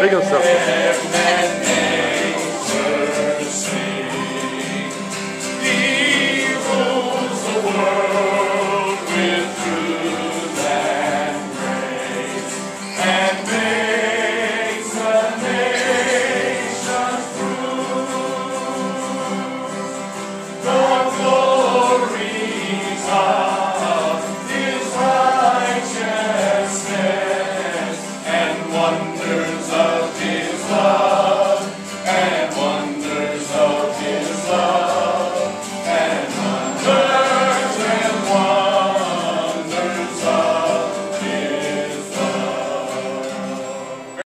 Big up stuff. wonders of his love.